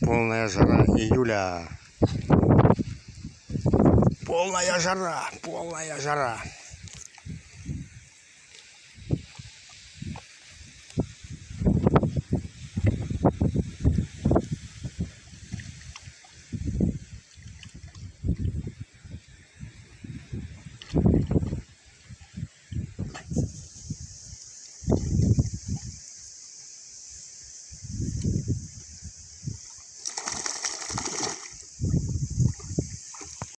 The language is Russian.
Полная жара июля. Полная жара, полная жара.